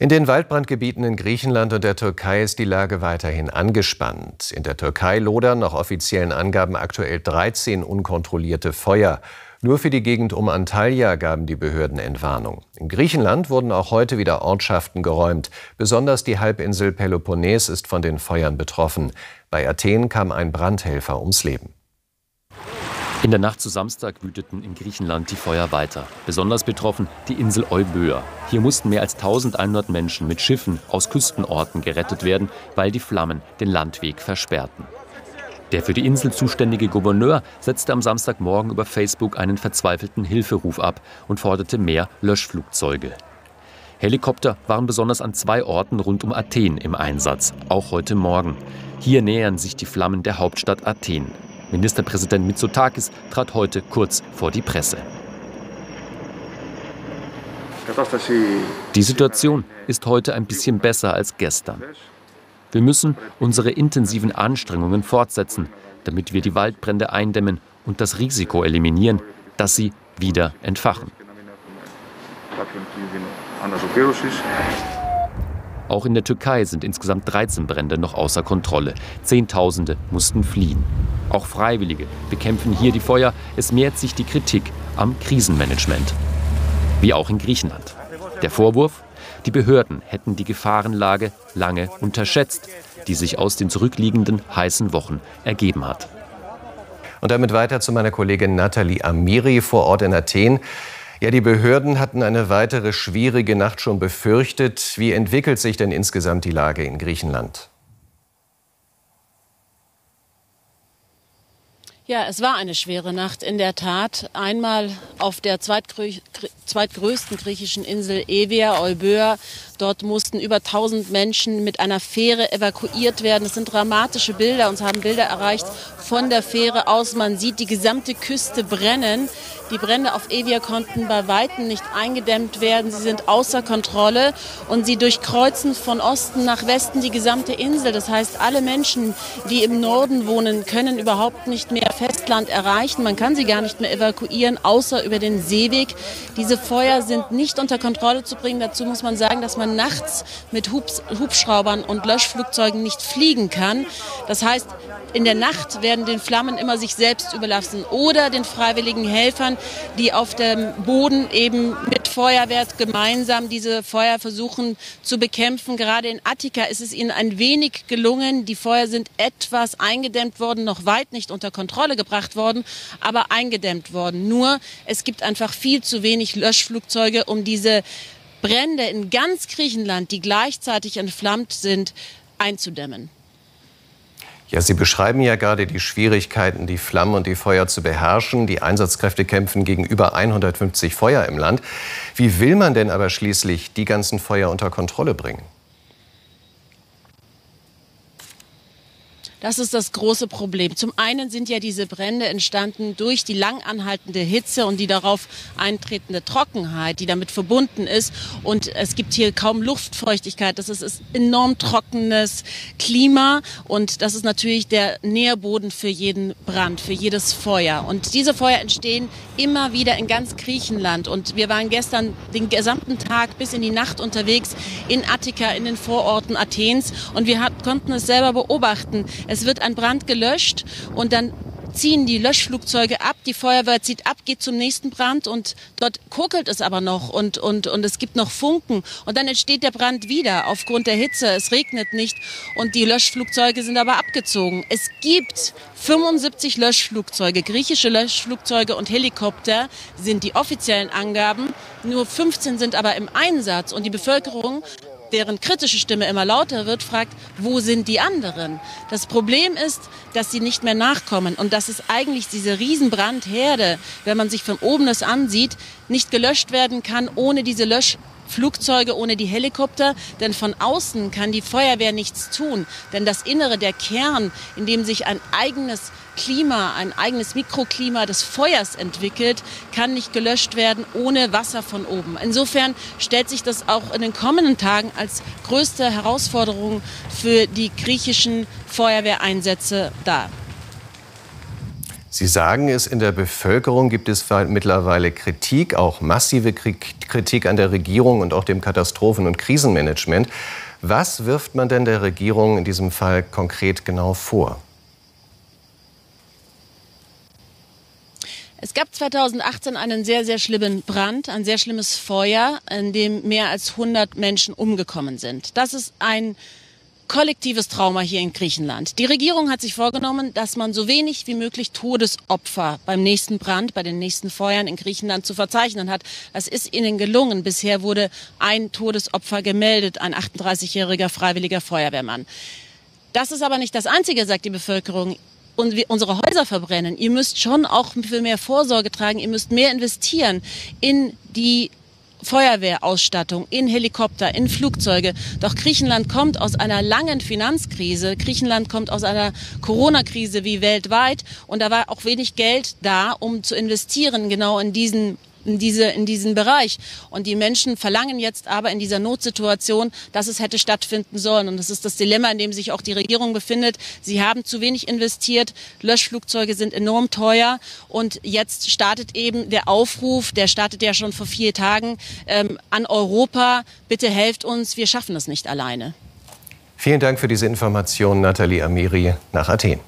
In den Waldbrandgebieten in Griechenland und der Türkei ist die Lage weiterhin angespannt. In der Türkei lodern nach offiziellen Angaben aktuell 13 unkontrollierte Feuer. Nur für die Gegend um Antalya gaben die Behörden Entwarnung. In Griechenland wurden auch heute wieder Ortschaften geräumt. Besonders die Halbinsel Peloponnes ist von den Feuern betroffen. Bei Athen kam ein Brandhelfer ums Leben. In der Nacht zu Samstag wüteten in Griechenland die Feuer weiter. Besonders betroffen die Insel Euböa. Hier mussten mehr als 1100 Menschen mit Schiffen aus Küstenorten gerettet werden, weil die Flammen den Landweg versperrten. Der für die Insel zuständige Gouverneur setzte am Samstagmorgen über Facebook einen verzweifelten Hilferuf ab und forderte mehr Löschflugzeuge. Helikopter waren besonders an zwei Orten rund um Athen im Einsatz, auch heute Morgen. Hier nähern sich die Flammen der Hauptstadt Athen. Ministerpräsident Mitsotakis trat heute kurz vor die Presse. Die Situation ist heute ein bisschen besser als gestern. Wir müssen unsere intensiven Anstrengungen fortsetzen, damit wir die Waldbrände eindämmen und das Risiko eliminieren, dass sie wieder entfachen. Auch in der Türkei sind insgesamt 13 Brände noch außer Kontrolle. Zehntausende mussten fliehen. Auch Freiwillige bekämpfen hier die Feuer. Es mehrt sich die Kritik am Krisenmanagement. Wie auch in Griechenland. Der Vorwurf, die Behörden hätten die Gefahrenlage lange unterschätzt, die sich aus den zurückliegenden heißen Wochen ergeben hat. Und damit weiter zu meiner Kollegin Nathalie Amiri vor Ort in Athen. Ja, die Behörden hatten eine weitere schwierige Nacht schon befürchtet. Wie entwickelt sich denn insgesamt die Lage in Griechenland? Ja, es war eine schwere Nacht in der Tat. Einmal auf der zweitgrößten griechischen Insel Evia, Euböa. Dort mussten über 1000 Menschen mit einer Fähre evakuiert werden. Es sind dramatische Bilder. Uns haben Bilder erreicht von der Fähre aus. Man sieht die gesamte Küste brennen. Die Brände auf Evia konnten bei Weitem nicht eingedämmt werden. Sie sind außer Kontrolle und sie durchkreuzen von Osten nach Westen die gesamte Insel. Das heißt, alle Menschen, die im Norden wohnen, können überhaupt nicht mehr Festland erreichen. Man kann sie gar nicht mehr evakuieren, außer über den Seeweg. Diese Feuer sind nicht unter Kontrolle zu bringen. Dazu muss man sagen, dass man nachts mit Hubschraubern und Löschflugzeugen nicht fliegen kann. Das heißt, in der Nacht werden den Flammen immer sich selbst überlassen oder den freiwilligen Helfern, die auf dem Boden eben mit Feuerwehr gemeinsam diese Feuer versuchen zu bekämpfen. Gerade in Attika ist es ihnen ein wenig gelungen. Die Feuer sind etwas eingedämmt worden, noch weit nicht unter Kontrolle gebracht worden, aber eingedämmt worden. Nur es gibt einfach viel zu wenig Löschflugzeuge, um diese Brände in ganz Griechenland, die gleichzeitig entflammt sind, einzudämmen. Ja, Sie beschreiben ja gerade die Schwierigkeiten, die Flammen und die Feuer zu beherrschen. Die Einsatzkräfte kämpfen gegen über 150 Feuer im Land. Wie will man denn aber schließlich die ganzen Feuer unter Kontrolle bringen? Das ist das große Problem. Zum einen sind ja diese Brände entstanden durch die langanhaltende Hitze und die darauf eintretende Trockenheit, die damit verbunden ist. Und es gibt hier kaum Luftfeuchtigkeit. Das ist, ist enorm trockenes Klima und das ist natürlich der Nährboden für jeden Brand, für jedes Feuer. Und diese Feuer entstehen immer wieder in ganz Griechenland. Und wir waren gestern den gesamten Tag bis in die Nacht unterwegs in Attika, in den Vororten Athens und wir konnten es selber beobachten. Es wird ein Brand gelöscht und dann ziehen die Löschflugzeuge ab, die Feuerwehr zieht ab, geht zum nächsten Brand und dort kokelt es aber noch und, und, und es gibt noch Funken. Und dann entsteht der Brand wieder aufgrund der Hitze, es regnet nicht und die Löschflugzeuge sind aber abgezogen. Es gibt 75 Löschflugzeuge, griechische Löschflugzeuge und Helikopter sind die offiziellen Angaben, nur 15 sind aber im Einsatz und die Bevölkerung deren kritische Stimme immer lauter wird, fragt, wo sind die anderen? Das Problem ist, dass sie nicht mehr nachkommen und dass es eigentlich diese Riesenbrandherde, wenn man sich von oben das ansieht, nicht gelöscht werden kann ohne diese Lösch Flugzeuge ohne die Helikopter, denn von außen kann die Feuerwehr nichts tun. Denn das Innere, der Kern, in dem sich ein eigenes Klima, ein eigenes Mikroklima des Feuers entwickelt, kann nicht gelöscht werden ohne Wasser von oben. Insofern stellt sich das auch in den kommenden Tagen als größte Herausforderung für die griechischen Feuerwehreinsätze dar. Sie sagen es, in der Bevölkerung gibt es mittlerweile Kritik, auch massive Kritik an der Regierung und auch dem Katastrophen- und Krisenmanagement. Was wirft man denn der Regierung in diesem Fall konkret genau vor? Es gab 2018 einen sehr, sehr schlimmen Brand, ein sehr schlimmes Feuer, in dem mehr als 100 Menschen umgekommen sind. Das ist ein kollektives Trauma hier in Griechenland. Die Regierung hat sich vorgenommen, dass man so wenig wie möglich Todesopfer beim nächsten Brand, bei den nächsten Feuern in Griechenland zu verzeichnen hat. Das ist ihnen gelungen. Bisher wurde ein Todesopfer gemeldet, ein 38-jähriger freiwilliger Feuerwehrmann. Das ist aber nicht das Einzige, sagt die Bevölkerung und wir unsere Häuser verbrennen. Ihr müsst schon auch für mehr Vorsorge tragen. Ihr müsst mehr investieren in die Feuerwehrausstattung, in Helikopter, in Flugzeuge. Doch Griechenland kommt aus einer langen Finanzkrise. Griechenland kommt aus einer Corona-Krise wie weltweit. Und da war auch wenig Geld da, um zu investieren genau in diesen in, diese, in diesen Bereich. Und die Menschen verlangen jetzt aber in dieser Notsituation, dass es hätte stattfinden sollen. Und das ist das Dilemma, in dem sich auch die Regierung befindet. Sie haben zu wenig investiert, Löschflugzeuge sind enorm teuer und jetzt startet eben der Aufruf, der startet ja schon vor vier Tagen, ähm, an Europa, bitte helft uns, wir schaffen es nicht alleine. Vielen Dank für diese Information, Nathalie Amiri nach Athen.